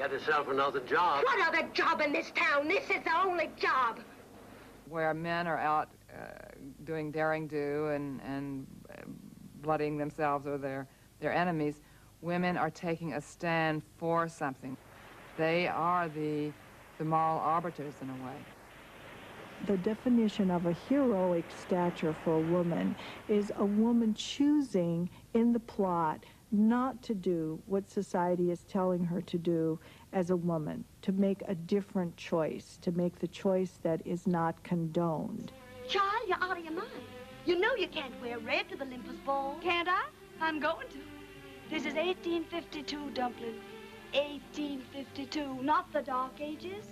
Get herself another job. What other job in this town? This is the only job. Where men are out uh, doing daring do and, and uh, blooding themselves or their, their enemies, women are taking a stand for something. They are the, the moral arbiters in a way. The definition of a heroic stature for a woman is a woman choosing in the plot not to do what society is telling her to do as a woman, to make a different choice, to make the choice that is not condoned. Child, you're out of your mind. You know you can't wear red to the Olympus Ball. Can't I? I'm going to. This is 1852, Dumpling. 1852, not the Dark Ages.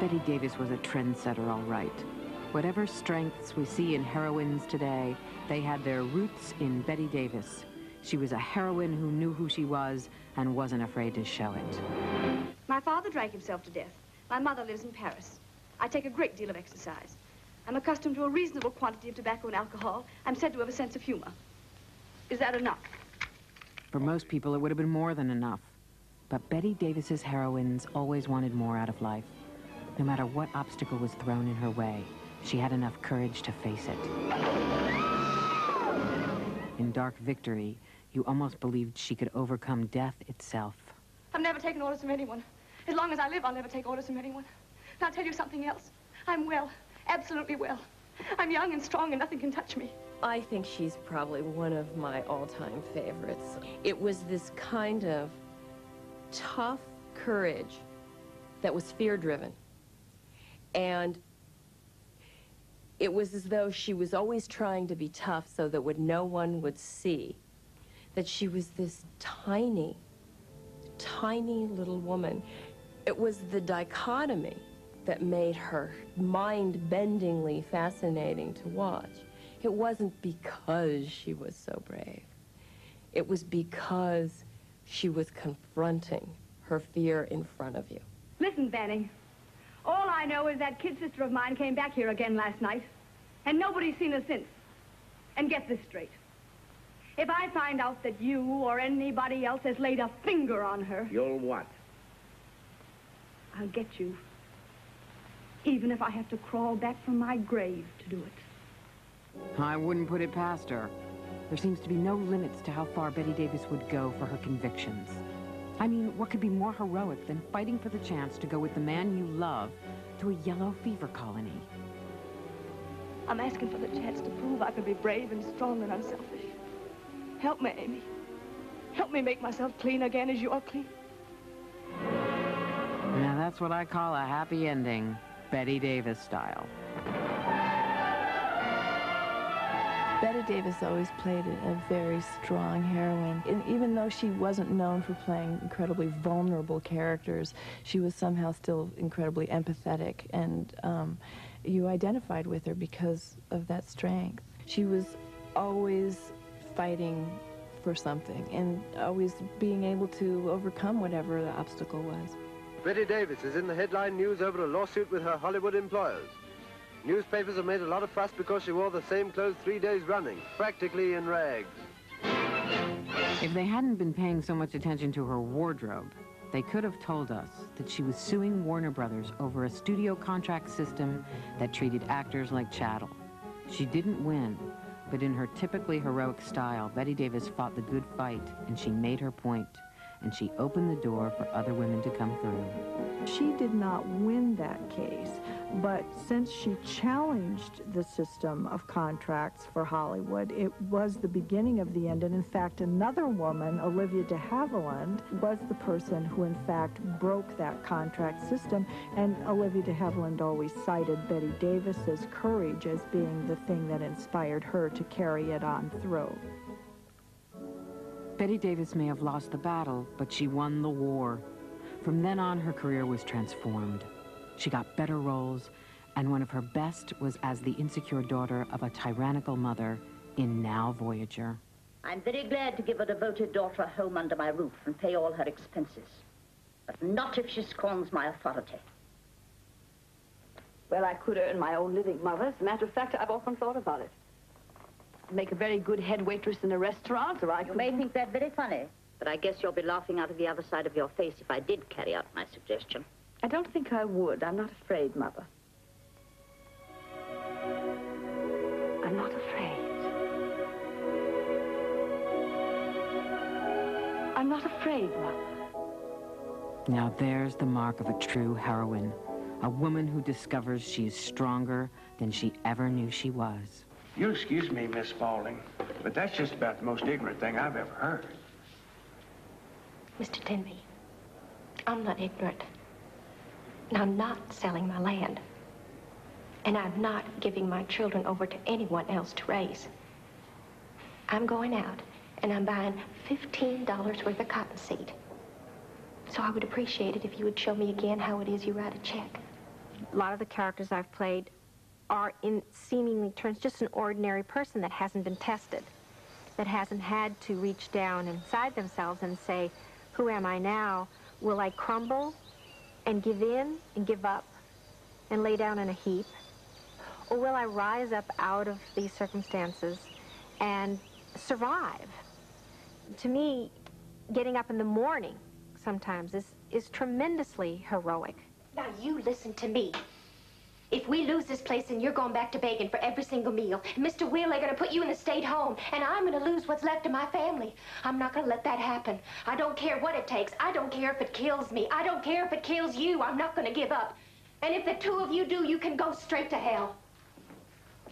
Bette Davis was a trendsetter, all right. Whatever strengths we see in heroines today, they had their roots in Bette Davis. She was a heroine who knew who she was and wasn't afraid to show it. My father drank himself to death. My mother lives in Paris. I take a great deal of exercise. I'm accustomed to a reasonable quantity of tobacco and alcohol. I'm said to have a sense of humor. Is that enough? For most people, it would have been more than enough. But Bette Davis's heroines always wanted more out of life. No matter what obstacle was thrown in her way, she had enough courage to face it. In Dark Victory, you almost believed she could overcome death itself. I've never taken orders from anyone. As long as I live, I'll never take orders from anyone. And I'll tell you something else. I'm well, absolutely well. I'm young and strong and nothing can touch me. I think she's probably one of my all-time favorites. It was this kind of tough courage that was fear-driven. And it was as though she was always trying to be tough so that what no one would see, that she was this tiny, tiny little woman. It was the dichotomy that made her mind-bendingly fascinating to watch. It wasn't because she was so brave. It was because she was confronting her fear in front of you. Listen, Fanny. All I know is that kid sister of mine came back here again last night, and nobody's seen her since. And get this straight. If I find out that you or anybody else has laid a finger on her... You'll what? I'll get you. Even if I have to crawl back from my grave to do it. I wouldn't put it past her. There seems to be no limits to how far Bette Davis would go for her convictions. I mean, what could be more heroic than fighting for the chance to go with the man you love to a yellow fever colony? I'm asking for the chance to prove I can be brave and strong and unselfish. Help me, Amy. Help me make myself clean again as you are clean. Now that's what I call a happy ending, Bette Davis style. Bette Davis always played a very strong heroine. And even though she wasn't known for playing incredibly vulnerable characters, she was somehow still incredibly empathetic. And um, you identified with her because of that strength. She was always fighting for something and always being able to overcome whatever the obstacle was. Bette Davis is in the headline news over a lawsuit with her Hollywood employers. Newspapers have made a lot of fuss because she wore the same clothes three days running, practically in rags. If they hadn't been paying so much attention to her wardrobe, they could have told us that she was suing Warner Brothers over a studio contract system that treated actors like chattel. She didn't win, but in her typically heroic style, Bette Davis fought the good fight, and she made her point, and she opened the door for other women to come through. She did not win that case, but since she challenged the system of contracts for Hollywood, it was the beginning of the end. And in fact, another woman, Olivia de Havilland, was the person who in fact broke that contract system. And Olivia de Havilland always cited Bette Davis's courage as being the thing that inspired her to carry it on through. Bette Davis may have lost the battle, but she won the war. From then on, her career was transformed. She got better roles, and one of her best was as the insecure daughter of a tyrannical mother in Now Voyager. I'm very glad to give a devoted daughter a home under my roof and pay all her expenses. But not if she scorns my authority. Well, I could earn my own living, Mother. As a matter of fact, I've often thought about it. Make a very good head waitress in a restaurant, or I You could... may think that very funny, But I guess you'll be laughing out of the other side of your face if I did carry out my suggestion. I don't think I would. I'm not afraid, Mother. I'm not afraid. I'm not afraid, Mother. Now there's the mark of a true heroine. A woman who discovers she is stronger than she ever knew she was. You'll excuse me, Miss Spalding, but that's just about the most ignorant thing I've ever heard. Mr. Denby, I'm not ignorant. And I'm not selling my land. And I'm not giving my children over to anyone else to raise. I'm going out and I'm buying $15 worth of cottonseed. So I would appreciate it if you would show me again how it is you write a check. A lot of the characters I've played are in seemingly terms just an ordinary person that hasn't been tested, that hasn't had to reach down inside themselves and say, who am I now? Will I crumble and give in and give up and lay down in a heap? Or will I rise up out of these circumstances and survive? To me, getting up in the morning sometimes is, is tremendously heroic. Now you listen to me. If we lose this place, then you're going back to begging for every single meal. And Mr. Will, they're going to put you in the state home, and I'm going to lose what's left of my family. I'm not going to let that happen. I don't care what it takes. I don't care if it kills me. I don't care if it kills you. I'm not going to give up. And if the two of you do, you can go straight to hell.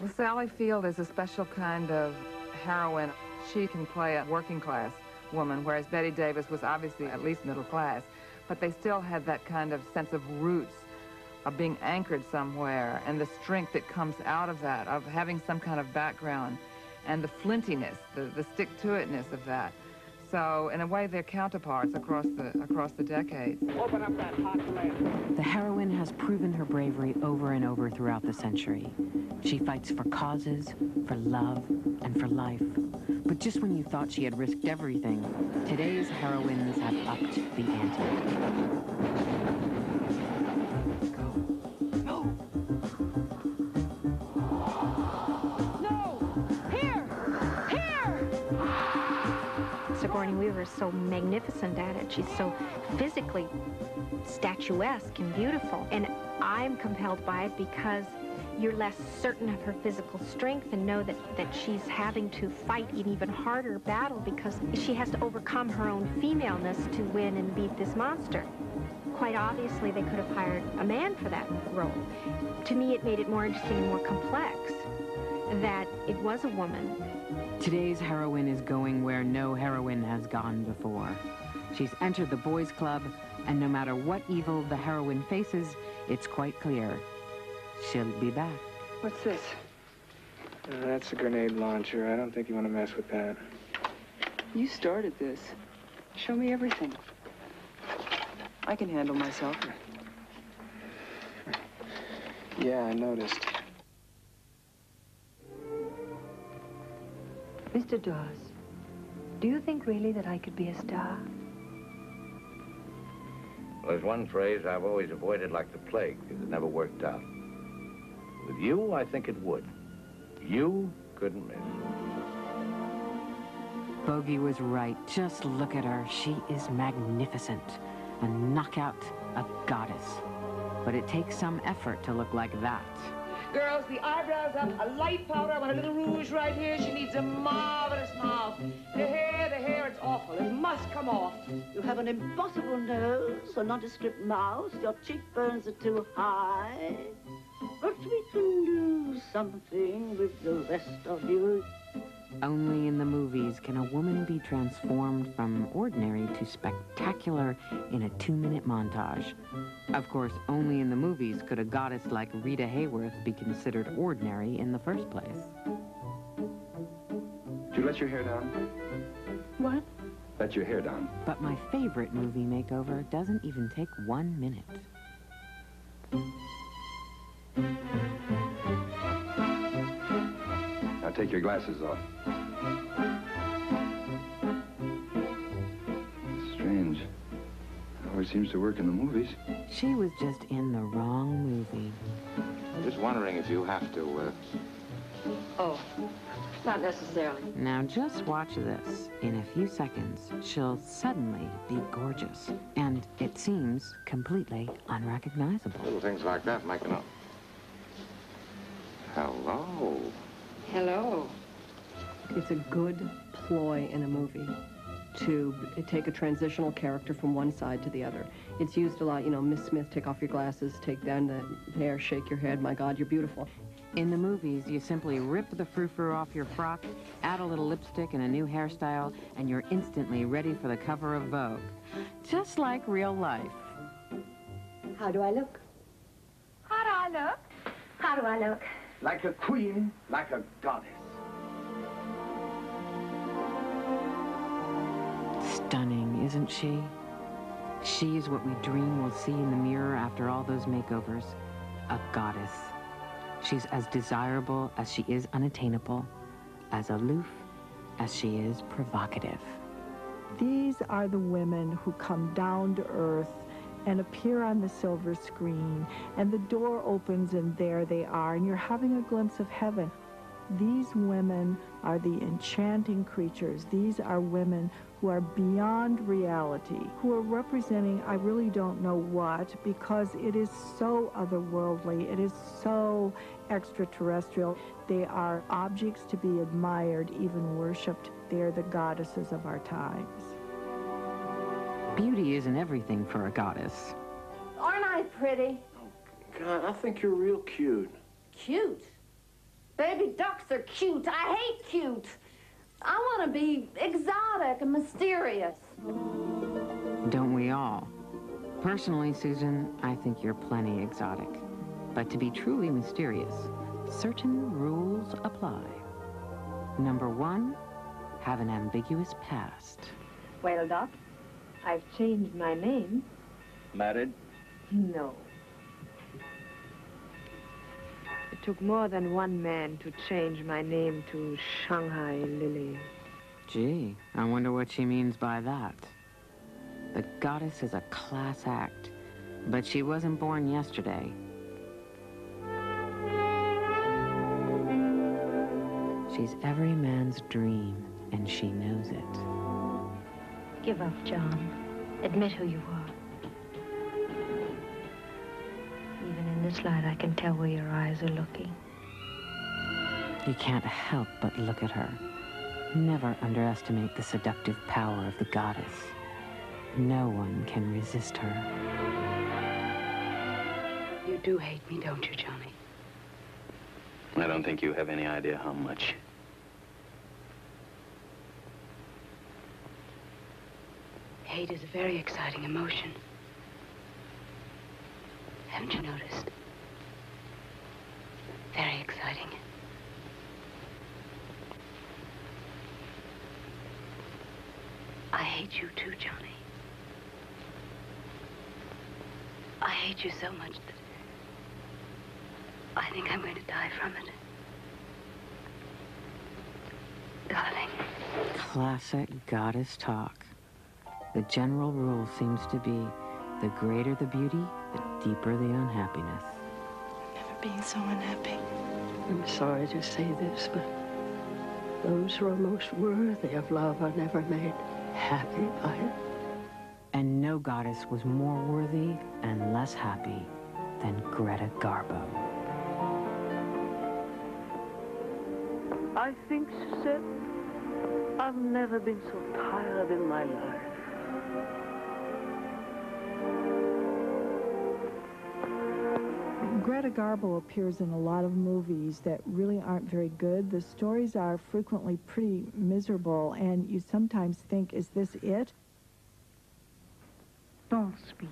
Well, Sally Field is a special kind of heroine. She can play a working class woman, whereas Bette Davis was obviously at least middle class. But they still had that kind of sense of roots of being anchored somewhere and the strength that comes out of that, of having some kind of background and the flintiness, the, the stick-to-itness of that. So, in a way, they're counterparts across the, across the decades. Open up that hot flame. The heroine has proven her bravery over and over throughout the century. She fights for causes, for love, and for life. But just when you thought she had risked everything, today's heroines have upped the ante. Sigourney Weaver is so magnificent at it. She's so physically statuesque and beautiful. And I'm compelled by it because you're less certain of her physical strength and know that, that she's having to fight an even harder battle because she has to overcome her own femaleness to win and beat this monster. Quite obviously, they could have hired a man for that role. To me, it made it more interesting and more complex that it was a woman Today's heroine is going where no heroine has gone before. She's entered the boys' club, and no matter what evil the heroine faces, it's quite clear. She'll be back. What's this? Uh, that's a grenade launcher. I don't think you want to mess with that. You started this. Show me everything. I can handle myself. Yeah, I noticed. Mr. Dawes, do you think really that I could be a star? Well, there's one phrase I've always avoided like the plague because it never worked out. With you, I think it would. You couldn't miss. Bogey was right. Just look at her. She is magnificent. A knockout, a goddess. But it takes some effort to look like that. Girls, the eyebrows up, a light powder, I want a little rouge right here. She needs a marvelous mouth. The hair, the hair, it's awful. It must come off. You have an impossible nose, a nondescript mouth. Your cheekbones are too high. But we can do something with the rest of you. Only in the movies can a woman be transformed from ordinary to spectacular in a two-minute montage. Of course, only in the movies could a goddess like Rita Hayworth be considered ordinary in the first place. Did you let your hair down? What? Let your hair down. But my favorite movie makeover doesn't even take one minute. Take your glasses off. Strange. It always seems to work in the movies. She was just in the wrong movie. I'm just wondering if you have to, uh... Oh, Not necessarily. Now just watch this. In a few seconds, she'll suddenly be gorgeous. And it seems completely unrecognizable. Little things like that make enough. Hello. Hello. It's a good ploy in a movie to take a transitional character from one side to the other. It's used a lot, you know, Miss Smith, take off your glasses, take down the hair, shake your head, my God, you're beautiful. In the movies, you simply rip the frou-frou off your frock, add a little lipstick and a new hairstyle, and you're instantly ready for the cover of Vogue. Just like real life. How do I look? How do I look? How do I look? Like a queen, like a goddess. Stunning, isn't she? She is what we dream we'll see in the mirror after all those makeovers. A goddess. She's as desirable as she is unattainable, as aloof as she is provocative. These are the women who come down to earth and appear on the silver screen, and the door opens and there they are, and you're having a glimpse of heaven. These women are the enchanting creatures. These are women who are beyond reality, who are representing I really don't know what because it is so otherworldly, it is so extraterrestrial. They are objects to be admired, even worshipped. They are the goddesses of our times. Beauty isn't everything for a goddess. Aren't I pretty? Oh, God, I think you're real cute. Cute? Baby ducks are cute. I hate cute. I want to be exotic and mysterious. Don't we all? Personally, Susan, I think you're plenty exotic. But to be truly mysterious, certain rules apply. Number one, have an ambiguous past. Well, Doc, I've changed my name. Married? No. It took more than one man to change my name to Shanghai Lily. Gee, I wonder what she means by that. The goddess is a class act, but she wasn't born yesterday. She's every man's dream, and she knows it. Give up, John. Admit who you are. Even in this light, I can tell where your eyes are looking. You can't help but look at her. Never underestimate the seductive power of the goddess. No one can resist her. You do hate me, don't you, Johnny? I don't think you have any idea how much. Hate is a very exciting emotion. Haven't you noticed? Very exciting. I hate you too, Johnny. I hate you so much that I think I'm going to die from it. Darling. Classic goddess talk. The general rule seems to be the greater the beauty, the deeper the unhappiness. I've never been so unhappy. I'm sorry to say this, but those who are most worthy of love are never made happy by it. And no goddess was more worthy and less happy than Greta Garbo. I think, Suzette, I've never been so tired in my life. Greta Garbo appears in a lot of movies that really aren't very good. The stories are frequently pretty miserable, and you sometimes think, is this it? Don't speak.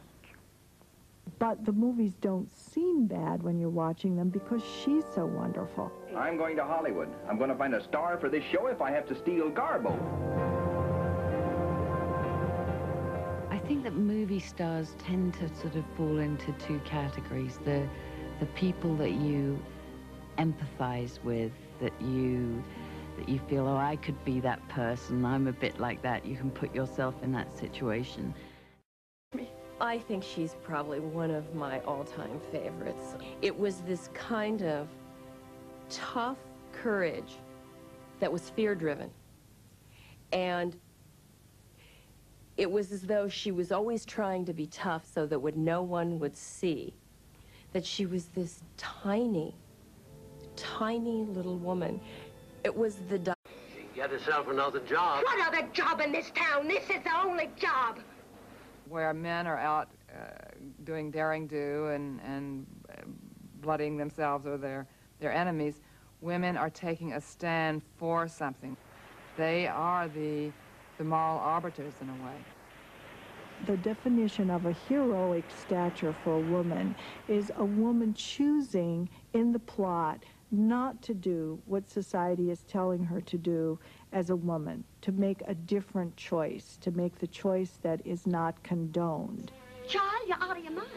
But the movies don't seem bad when you're watching them because she's so wonderful. I'm going to Hollywood. I'm going to find a star for this show if I have to steal Garbo. Think that movie stars tend to sort of fall into two categories. The, the people that you empathize with, that you, that you feel, oh, I could be that person. I'm a bit like that. You can put yourself in that situation. I think she's probably one of my all-time favorites. It was this kind of tough courage that was fear-driven. And it was as though she was always trying to be tough so that what no one would see, that she was this tiny, tiny little woman. It was the di- Get herself another job. What other job in this town? This is the only job. where men are out uh, doing daring do and, and uh, bloodying themselves or their, their enemies, women are taking a stand for something. They are the, the moral arbiters in a way. The definition of a heroic stature for a woman is a woman choosing in the plot not to do what society is telling her to do as a woman, to make a different choice, to make the choice that is not condoned. Child, you're out of your mind.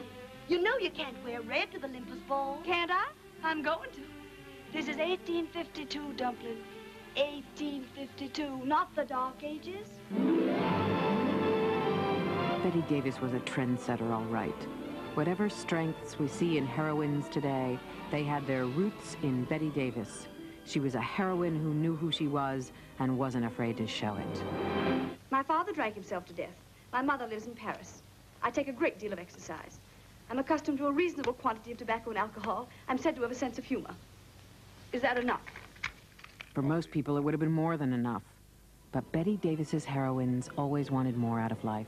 You know you can't wear red to the Olympus Ball. Can't I? I'm going to. This is 1852, Dumpling. 1852, not the Dark Ages. Bette Davis was a trendsetter, all right. Whatever strengths we see in heroines today, they had their roots in Bette Davis. She was a heroine who knew who she was and wasn't afraid to show it. My father drank himself to death. My mother lives in Paris. I take a great deal of exercise. I'm accustomed to a reasonable quantity of tobacco and alcohol. I'm said to have a sense of humor. Is that enough? For most people, it would have been more than enough. But Bette Davis's heroines always wanted more out of life.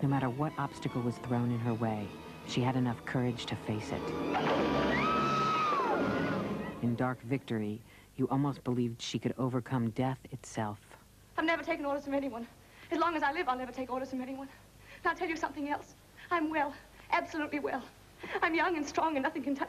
No matter what obstacle was thrown in her way, she had enough courage to face it. In Dark Victory, you almost believed she could overcome death itself. I've never taken orders from anyone. As long as I live, I'll never take orders from anyone. And I'll tell you something else. I'm well, absolutely well. I'm young and strong and nothing can touch